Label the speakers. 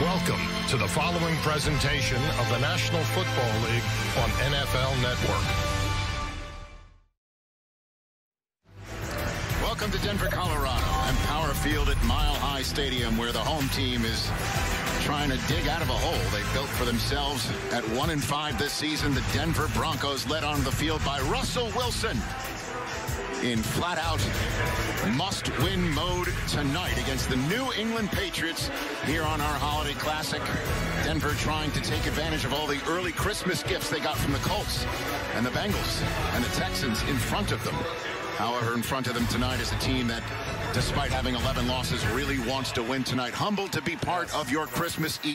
Speaker 1: Welcome to the following presentation of the National Football League on NFL Network.
Speaker 2: Welcome to Denver, Colorado, and Empower Field at Mile High Stadium, where the home team is trying to dig out of a hole they built for themselves. At one and five this season, the Denver Broncos led on the field by Russell Wilson in flat-out must-win mode tonight against the New England Patriots here on our Holiday Classic. Denver trying to take advantage of all the early Christmas gifts they got from the Colts and the Bengals and the Texans in front of them. However, in front of them tonight is a team that, despite having 11 losses, really wants to win tonight. Humbled to be part of your Christmas Eve.